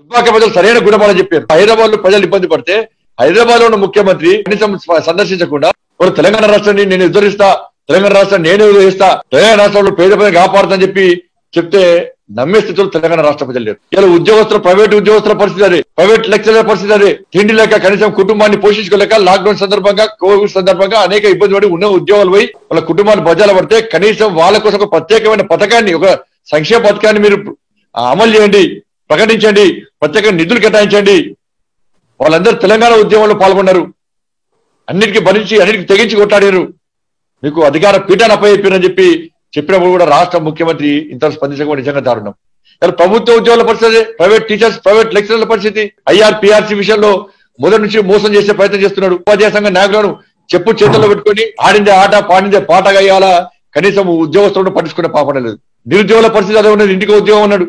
దుబ్బాక ప్రజలు సరైన గుణపాఠం చెప్పారు. హైదరాబాద్లో ప్రజలు ఇబ్బంది పడితే హైదరాబాద్లో ఉన్న ముఖ్యమంత్రి కనీసం సందర్శించకుండా ఒక తెలంగాణ రాష్ట్రాన్ని నేను ఎదురిస్తా తెలంగాణ రాష్ట్రాన్ని నేను ఎదురిస్తా తెలంగాణ రాష్ట్రంలో పేద ప్రజలు కాపాడుతా చెప్పి చెప్తే నమ్మే స్థితిలో తెలంగాణ రాష్ట్ర ప్రజలు లేరు. ఇలా ఉద్యోగస్తుల ప్రైవేట్ ఉద్యోగస్తుల పరిస్థితి అదే ప్రైవేట్ లెక్చరర్ పరిస్థితి అదే. తిండి లేక కనీసం కుటుంబాన్ని పోషించుకోలేక లాక్డౌన్ సందర్భంగా కోవిడ్ సందర్భంగా అనేక ఇబ్బంది పడి ఉన్న ఉద్యోగాలు పోయి వాళ్ళ కుటుంబాన్ని బజాల పడితే కనీసం వాళ్ళ కోసం ఒక ప్రత్యేకమైన పథకాన్ని ఒక సంక్షేమ పథకాన్ని మీరు అమలు చేయండి ప్రకటించండి. ప్రత్యేక నిధులు కేటాయించండి. వాళ్ళందరూ తెలంగాణ ఉద్యమంలో పాల్గొన్నారు. అన్నిటికీ భరించి అన్నిటికీ తెగించి కొట్టాడారు మీకు అధికార పీఠాన్ని అప్పచెప్పారని చెప్పి చెప్పినప్పుడు కూడా రాష్ట్ర ముఖ్యమంత్రి ఇంత స్పందించకుండా నిజంగా దారుణం. ప్రభుత్వ ఉద్యోగుల పరిస్థితి ప్రైవేట్ టీచర్స్ ప్రైవేట్ లెక్చరర్ల పరిస్థితి ఐఆర్ పిఆర్సీ విషయంలో మొదటి నుంచి మోసం చేసే ప్రయత్నం చేస్తున్నాడు. ఉపాధ్యాయ సంఘ నాయకులను చెప్పు చేతుల్లో పెట్టుకొని ఆడిందే ఆట పాడిందే పాటగా అయ్యాలా కనీసం ఉద్యోగస్తులను పట్టించుకునే పాపడం లేదు. నిరుద్యోగుల పరిస్థితి అదే ఉన్నది. ఇంటికి ఉద్యోగం ఉన్నాడు.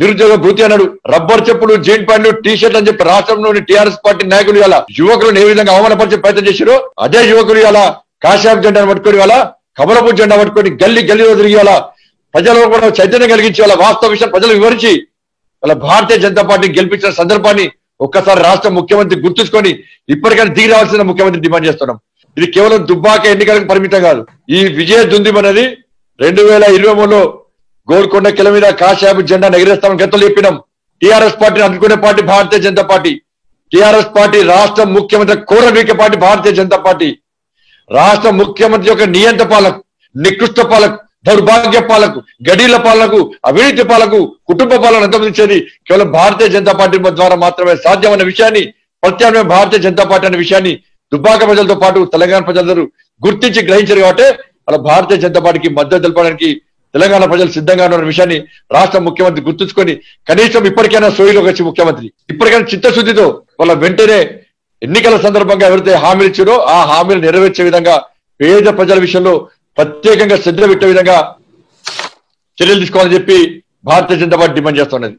నిరుద్యోగ భృతి అన్నాడు. రబ్బర్ చెప్పులు జీన్ ప్యాంట్లు టీ షర్ట్ అని చెప్పి రాష్ట్రంలోని టీఆర్ఎస్ పార్టీ నాయకులు ఇలా యువకులను ఏ విధంగా అవమానపరిచే ప్రయత్నం చేశారో అదే యువకులు ఇలా కాశాబ్ జెండాను పట్టుకొని వాళ్ళ కమలపు జెండా పట్టుకొని గల్లి గల్లీలో తిరిగి వాళ్ళ ప్రజలకు కూడా చైతన్యం కలిగించి వాళ్ళ వాస్తవ విషయం ప్రజలు వివరించి వాళ్ళ భారతీయ జనతా పార్టీ గెలిపించిన సందర్భాన్ని ఒక్కసారి రాష్ట్ర ముఖ్యమంత్రి గుర్తుంచుకొని ఇప్పటికైనా దిగి రావాల్సిన ముఖ్యమంత్రి డిమాండ్ చేస్తున్నాం. ఇది కేవలం దుబ్బాక ఎన్నికలకు పరిమితం కాదు. ఈ విజయ దుందిం అనేది రెండు వేల ఇరవై మూడులో గోల్కొండ కిల మీద కాశాబు జెండా ఎగిరేస్తామని గతంలో చెప్పినాం టిఆర్ఎస్ పార్టీని అందుకునే party Bharatiya Janata Party. TRS party రాష్ట్ర ముఖ్యమంత్రి కోరవీకే పార్టీ భారతీయ జనతా పార్టీ. రాష్ట్ర ముఖ్యమంత్రి యొక్క నియంత పాలకు నికృష్ట పాలకు దౌర్భాగ్య పాలకు గడీల పాలకు అవినీతి పాలకు కుటుంబ పాలన అంతమందించేది కేవలం భారతీయ జనతా పార్టీ ద్వారా మాత్రమే సాధ్యమన్న విషయాన్ని ప్రత్యామ్నాయం భారతీయ జనతా పార్టీ అనే విషయాన్ని దుబ్బాక ప్రజలతో పాటు తెలంగాణ ప్రజలందరూ గుర్తించి గ్రహించారు కాబట్టి అలా భారతీయ జనతా పార్టీకి మద్దతు తెలపడానికి తెలంగాణ ప్రజలు సిద్ధంగా ఉన్న విషయాన్ని రాష్ట్ర ముఖ్యమంత్రి గుర్తుంచుకొని కనీసం ఇప్పటికైనా సోయిలోకి వచ్చి ముఖ్యమంత్రి. ఇప్పటికైనా చిత్తశుద్ధితో వాళ్ళ వెంటనే ఎన్నికల సందర్భంగా ఎవరైతే హామీలు ఇచ్చారో ఆ హామీలు నెరవేర్చే విధంగా పేద ప్రజల విషయంలో ప్రత్యేకంగా శ్రద్ధ పెట్టే విధంగా చర్యలు తీసుకోవాలని చెప్పి భారతీయ జనతా పార్టీ డిమాండ్ చేస్తున్నది.